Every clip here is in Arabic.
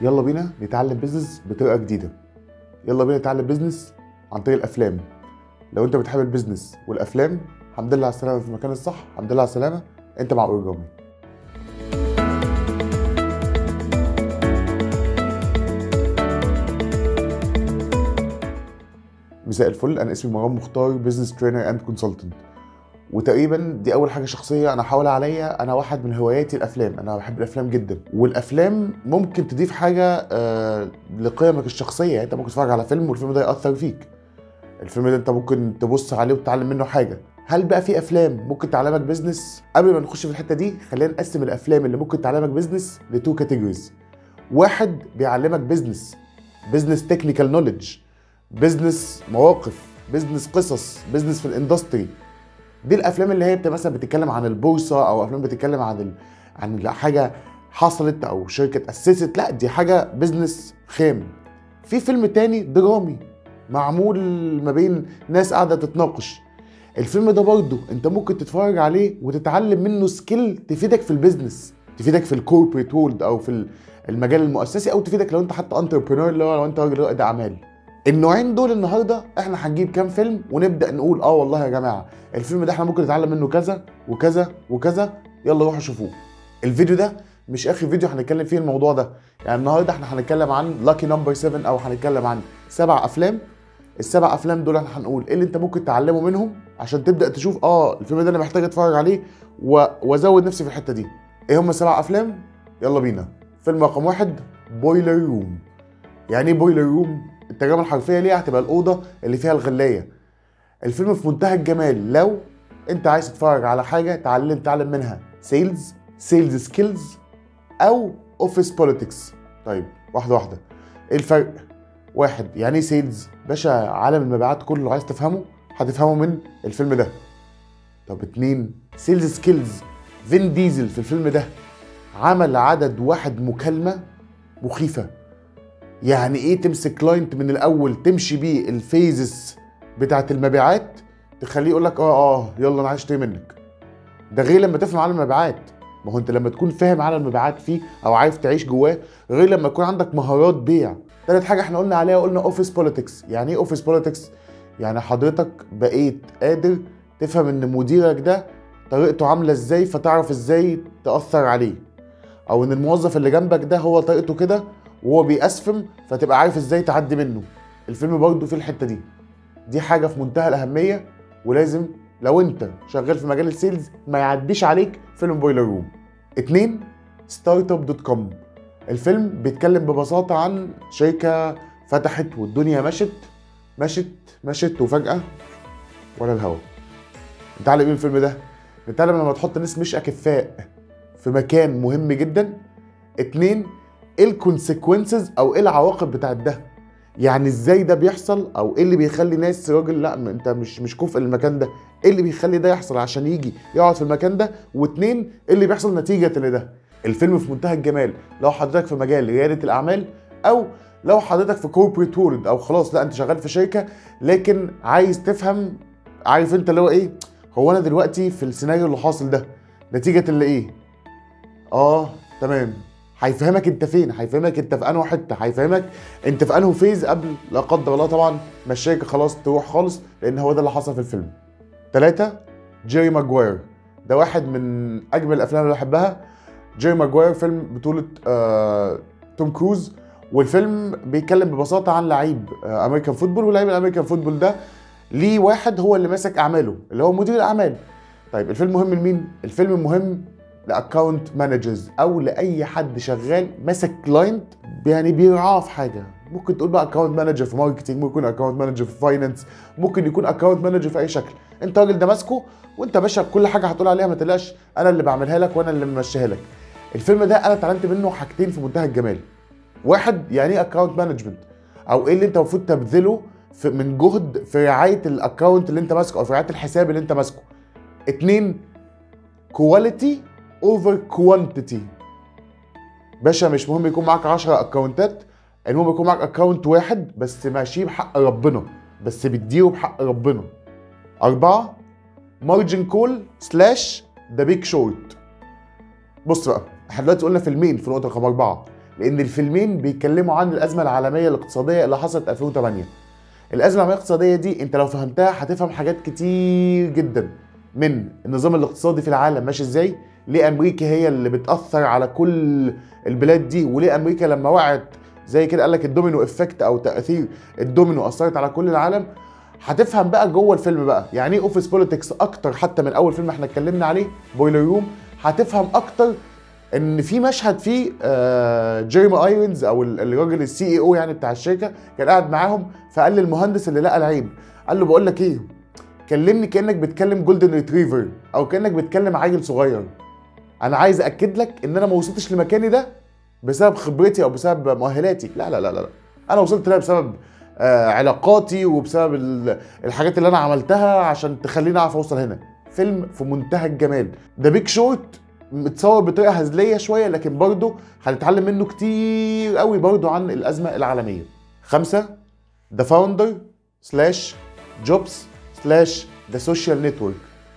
يلا بينا نتعلم business بطريقة جديدة. يلا بينا نتعلم business عن طريق الأفلام. لو أنت بتحب ال business والأفلام الحمد لله على السلامة في المكان الصح. الحمد لله على السلامة. أنت مع اورجامي مساء الفل. أنا اسمي مروان مختار business trainer and consultant وتقريبا دي أول حاجة شخصية أنا حاول عليا. أنا واحد من هواياتي الأفلام. أنا بحب الأفلام جدا. والأفلام ممكن تضيف حاجة آه لقيمك الشخصية. يعني أنت ممكن تتفرج على فيلم والفيلم ده يأثر فيك. الفيلم ده أنت ممكن تبص عليه وتتعلم منه حاجة. هل بقى في أفلام ممكن تعلمك business قبل ما نخش في الحتة دي خلينا نقسم الأفلام اللي ممكن تعلمك business ل two categories واحد بيعلمك business business technical knowledge business مواقف. business قصص. business في ال industry دي الأفلام اللي هي مثلا بتتكلم عن البورصة أو أفلام بتتكلم عن ال... عن حاجة حصلت أو شركة أسست. لا دي حاجة business خام. في فيلم تاني درامي معمول ما بين ناس قاعدة تتناقش. الفيلم ده برضه أنت ممكن تتفرج عليه وتتعلم منه skill تفيدك في ال business تفيدك في ال corporate world أو في المجال المؤسسي أو تفيدك لو أنت حتى entrepreneur لو أنت راجل رائد أعمال. النوعين دول النهارده إحنا هنجيب كام فيلم ونبدأ نقول آه والله يا جماعة الفيلم ده إحنا ممكن نتعلم منه كذا وكذا وكذا يلا روحوا شوفوه. الفيديو ده مش آخر فيديو هنتكلم فيه الموضوع ده. يعني النهارده إحنا هنتكلم عن lucky number 7 أو هنتكلم عن سبع أفلام. السبع أفلام دول إحنا هنقول إيه اللي انت ممكن تعلمه منهم عشان تبدأ تشوف آه الفيلم ده أنا محتاج أتفرج عليه. وأزود نفسي في الحتة دي. إيه هم السبع أفلام؟ يلا بينا. فيلم رقم واحد Boiler Room يعني إيه boiler room الترجمه الحرفية ليها هتبقى الأوضة اللي فيها الغلايه الفيلم في منتهى الجمال لو أنت عايز تتفرج على حاجة تعلم تعلم منها sales sales skills أو office politics طيب واحدة واحدة. إيه الفرق؟ واحد يعني إيه sales باشا عالم المبيعات كله لو عايز تفهمه هتفهمه من الفيلم ده. طب اتنين sales skills Vin Diesel في الفيلم ده عمل عدد واحد مكالمة مخيفة. يعني إيه تمسك client من الأول تمشي بيه ال phases بتاعت المبيعات؟ تخليه يقول لك آه آه يلا أنا عايز اشتري منك. ده غير لما تفهم عالم المبيعات. ما هو أنت لما تكون فاهم عالم المبيعات فيه أو عارف تعيش جواه غير لما يكون عندك مهارات بيع. تالت حاجة إحنا قلنا عليها قلنا office politics يعني إيه office politics يعني حضرتك بقيت قادر تفهم إن مديرك ده طريقته عاملة إزاي فتعرف إزاي تأثر عليه. أو إن الموظف اللي جنبك ده هو طريقته كده وهو بيأسفن فتبقى عارف إزاي تعدي منه. الفيلم برضه في الحتة دي. دي حاجة في منتهى الأهمية ولازم لو أنت شغال في مجال ال sales ما يعديش عليك فيلم Boiler Room. اتنين Startup dot com الفيلم بيتكلم ببساطة عن شركة فتحت والدنيا مشت مشت مشت وفجأة ولا الهوا. نتعلم إيه الفيلم ده؟ نتعلم لما تحط ناس مش أكفاء في مكان مهم جدا. اتنين إيه ال consequences أو إيه العواقب بتاعت ده؟ يعني إزاي ده بيحصل؟ أو إيه اللي بيخلي ناس راجل لأ أنت مش مش كفء للمكان ده. إيه اللي بيخلي ده يحصل عشان يجي يقعد في المكان ده؟ واتنين إيه اللي بيحصل نتيجة لده؟ الفيلم في منتهى الجمال. لو حضرتك في مجال ريادة الأعمال أو لو حضرتك في corporate world أو خلاص لأ أنت شغال في شركة لكن عايز تفهم عارف أنت اللي هو إيه؟ هو أنا دلوقتي في السيناريو اللي حاصل ده نتيجة اللي إيه؟ آه تمام. هيفهمك انت فين هيفهمك انت في انهي حتة هيفهمك انت في انهي phase قبل لا قدر الله طبعا الشركة خلاص تروح خالص لأن هو ده اللي حصل في الفيلم. ثلاثة Jerry Maguire ده واحد من أجمل الأفلام اللي بحبها. Jerry Maguire فيلم بطولة آه توم كروز. والفيلم بيتكلم ببساطة عن لعيب آه American football ولعيب ال American football ده ليه واحد هو اللي ماسك أعماله اللي هو مدير الأعمال. طيب الفيلم مهم لمين؟ الفيلم مهم ل account managers أو لأي حد شغال ماسك client يعني بيرعاه في حاجة. ممكن تقول بقى account manager في marketing ممكن account manager في finance ممكن يكون account manager في أي شكل. أنت راجل ده ماسكه وأنت باشا كل حاجة هتقول عليها ما تقلقش أنا اللي بعملها لك وأنا اللي ممشيها لك. الفيلم ده أنا اتعلمت منه حاجتين في منتهى الجمال. واحد يعني إيه account management أو إيه اللي أنت المفروض تبذله في من جهد في رعاية ال account اللي أنت ماسكه أو في رعاية الحساب اللي أنت ماسكه؟ اتنين quality over quantity باشا مش مهم يكون معاك 10 accountات المهم يكون معاك account واحد بس ماشيه بحق ربنا بس بتديره بحق ربنا. أربعة Margin Call slash The Big Short بص بقى إحنا دلوقتي قلنا فيلمين في نقطة رقم أربعة لأن الفيلمين بيتكلموا عن الأزمة العالمية الاقتصادية اللي حصلت 2008 الأزمة العالميه الاقتصادية دي أنت لو فهمتها هتفهم حاجات كتير جدا. من النظام الاقتصادي في العالم ماشي إزاي؟ ليه أمريكا هي اللي بتأثر على كل البلاد دي؟ وليه أمريكا لما وقعت زي كده قال لك ال domino effect أو تأثير الدومينو أثرت على كل العالم؟ هتفهم بقى جوه الفيلم بقى. يعني إيه office politics أكتر حتى من أول فيلم إحنا اتكلمنا عليه؟ Boiler Room. هتفهم أكتر إن في مشهد فيه آه جيرمي ايرونز أو ال- الراجل ال CEO يعني بتاع الشركة كان قاعد معاهم فقال للمهندس اللي لقى العيب قال له بقول لك إيه؟ كلمني كأنك بتكلم golden retriever أو كأنك بتكلم عيل صغير. أنا عايز اكد لك ان أنا ما وصلتش لمكاني ده بسبب خبرتي أو بسبب مؤهلاتي. لا لا لا لا أنا وصلت لها بسبب آه علاقاتي وبسبب ال- الحاجات اللي أنا عملتها عشان تخليني اعرف اوصل هنا. فيلم في منتهى الجمال. ده Big Short متصور بطريقة هزلية شوية لكن برضه هنتعلم منه كتير قوي برضه عن الأزمة العالمية. خمسة The Founder slash Jobs slash The Social Network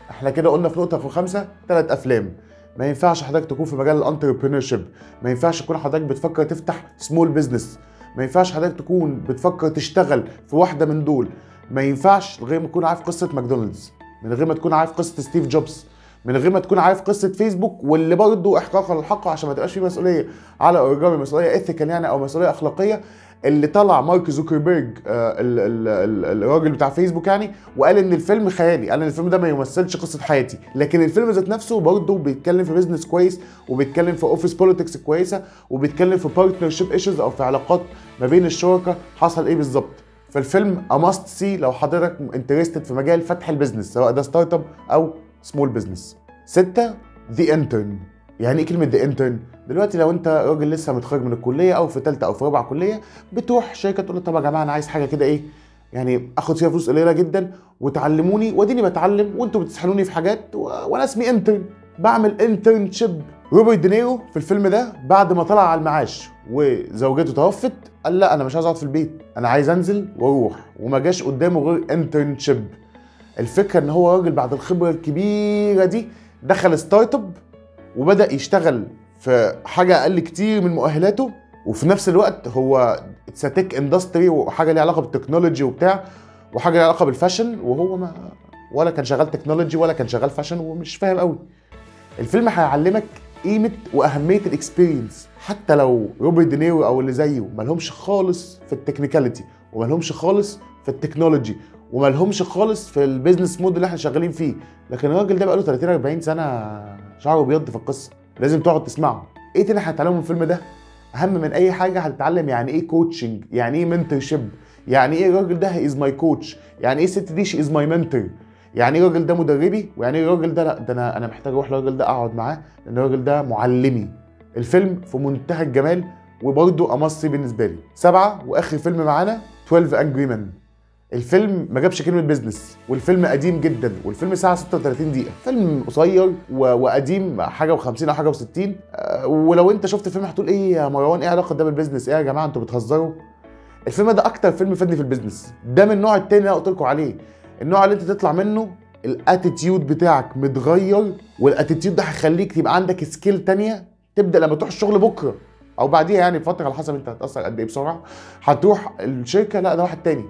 إحنا كده قلنا في نقطة رقم خمسة ثلاث أفلام. ما ينفعش حضرتك تكون في مجال ال entrepreneur ما ينفعش تكون حضرتك بتفكر تفتح small business ما ينفعش حضرتك تكون بتفكر تشتغل في واحدة من دول. ما ينفعش غير ما تكون عارف قصة ماكدونالدز. من غير ما تكون عارف قصة ستيف جوبز. من غير ما تكون عارف قصة فيسبوك واللي برضه احقاقا للحق عشان ما تبقاش في مسؤولية عليا أورجامي مسؤولية ethical يعني أو مسؤولية أخلاقية. اللي طلع مارك زوكربيرج آه، ال- ال- ال- الراجل بتاع فيسبوك يعني وقال إن الفيلم خيالي قال إن الفيلم ده ما يمثلش قصة حياتي. لكن الفيلم ذات نفسه برضه بيتكلم في business كويس وبيتكلم في office politics كويسة وبيتكلم في partnership issues أو في علاقات ما بين الشركاء حصل إيه بالظبط. فالفيلم a must see لو حضرتك interested في مجال فتح ال business سواء ده startup أو سمول بيزنس ستة The Intern يعني إيه كلمة the intern دلوقتي لو أنت راجل لسه متخرج من الكلية أو في ثالثه أو في رابعة كلية بتروح شركة تقول طب يا جماعة أنا عايز حاجة كده إيه؟ يعني آخد فيها فلوس قليلة جدا وتعلموني. وأديني بتعلم وأنتوا بتسحلوني في حاجات و... وأنا اسمي intern بعمل internship روبرت دينيرو في الفيلم ده بعد ما طلع على المعاش وزوجته توفت قال لا أنا مش عايز أقعد في البيت. أنا عايز أنزل وأروح. وما جاش قدامه غير internship الفكرة إن هو راجل بعد الخبرة الكبيرة دي دخل startup وبدأ يشتغل في حاجة أقل كتير من مؤهلاته وفي نفس الوقت هو it's industry وحاجة ليها علاقة بال technology وبتاع وحاجة ليها علاقة بال fashion وهو ما ولا كان شغال technology ولا كان شغال fashion ومش فاهم قوي. الفيلم هيعلمك قيمة وأهمية ال experience حتى لو روبرت دينيرو أو اللي زيه مالهمش خالص في ال technicality ومالهمش خالص في ال technology ومالهمش خالص في ال business mode اللي إحنا شغالين فيه. لكن الراجل ده بقاله 30 40 سنة شعره بيض في القصة. لازم تقعد تسمعه. إيه تاني هتتعلمه من الفيلم ده؟ أهم من أي حاجة هتتعلم يعني إيه coaching يعني إيه mentorship يعني إيه الراجل ده is my coach يعني إيه الست دي is my mentor يعني إيه الراجل ده مدربي؟ ويعني إيه الراجل ده؟ لأ ده أنا أنا محتاج أروح للراجل ده أقعد معاه لأن الراجل ده معلمي. الفيلم في منتهى الجمال وبرضه a must see بالنسبة لي. سبعة وآخر فيلم معانا 12 Angry Men الفيلم ما جابش كلمة business والفيلم قديم جدا والفيلم ساعة 36 دقيقة. فيلم قصير و... وقديم حاجة و50 أو حاجة و60 أه ولو أنت شفت الفيلم هتقول إيه يا مروان إيه علاقة ده بال business إيه يا جماعة أنتوا بتهزروا؟ الفيلم ده أكتر فيلم فادني في ال business ده من النوع التاني اللي أنا قلت لكم عليه. النوع اللي أنت تطلع منه ال attitude بتاعك متغير وال attitude ده هيخليك يبقى عندك skill تانية. تبدأ لما تروح الشغل بكرة أو بعديها يعني فتره على حسب أنت هتأثر قد إيه بسرعة. هتروح الشركة لا ده واحد تاني.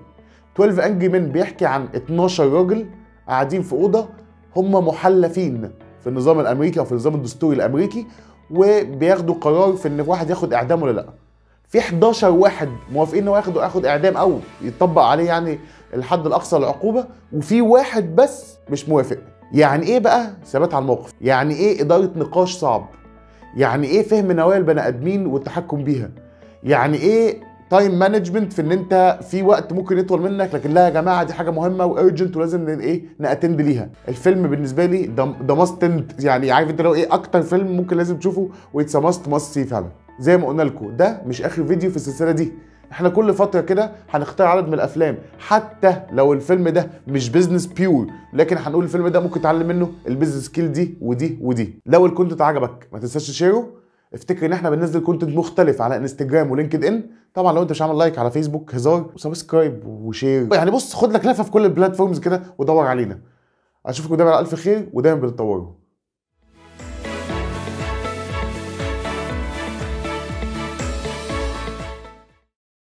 12 Angry Men بيحكي عن 12 راجل قاعدين في أوضة هم محلفين في النظام الأمريكي أو في النظام الدستوري الأمريكي وبياخدوا قرار في إن واحد ياخد إعدام ولا لأ. في 11 واحد موافقين إنه ياخد ياخد إعدام أو يطبق عليه يعني الحد الأقصى للعقوبة وفي واحد بس مش موافق. يعني إيه بقى؟ ثبات على الموقف. يعني إيه إدارة نقاش صعب؟ يعني إيه فهم نوايا البني آدمين والتحكم بيها؟ يعني إيه time management في إن أنت في وقت ممكن يطول منك لكن لا يا جماعة دي حاجة مهمة و urgent ولازم إيه ن attend ليها. الفيلم بالنسبة لي ده must يعني عارف أنت لو إيه أكتر فيلم ممكن لازم تشوفه و it's must must see فعلا. زي ما قلنا لكم ده مش آخر فيديو في السلسلة دي. إحنا كل فترة كده هنختار عدد من الأفلام. حتى لو الفيلم ده مش business pure لكن هنقول الفيلم ده ممكن تتعلم منه ال business skill دي ودي ودي. لو ال content عجبك ما تنساش تشيره. افتكر ان إحنا بننزل content مختلف على انستجرام ولينكد ان طبعا لو انت مش عامل like على فيسبوك هزار. و subscribe و share. يعني بص خد لك لفة في كل ال platforms كده ودور علينا. أشوفكم دايما على ألف خير ودايما بتطوروا